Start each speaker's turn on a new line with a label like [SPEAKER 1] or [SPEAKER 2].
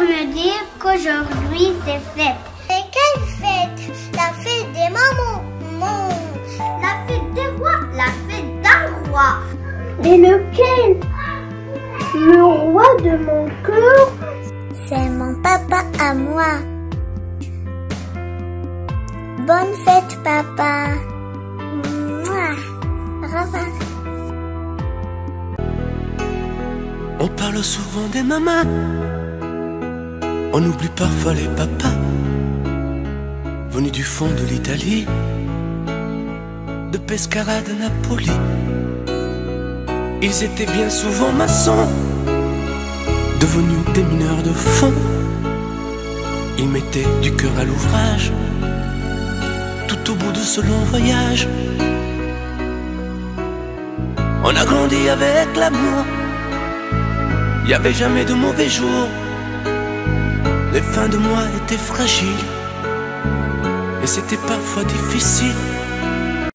[SPEAKER 1] veut dire qu'aujourd'hui c'est fête.
[SPEAKER 2] Et quelle fête? La fête des mamans. Non.
[SPEAKER 1] La fête des rois. La fête d'un roi.
[SPEAKER 2] Et lequel? Le roi de mon cœur?
[SPEAKER 1] C'est mon papa à moi. Bonne fête, papa. Mouah.
[SPEAKER 3] On parle souvent des mamans. On oublie parfois les papas. Venus du fond de l'Italie. De Pescara de Napoli. Ils étaient bien souvent maçons. Devenus des mineurs de fond. Ils mettaient du cœur à l'ouvrage. Tout au bout de ce long voyage. On a grandi avec l'amour. Y avait jamais de mauvais jours. Les fins de mois étaient fragiles. Et c'était parfois difficile.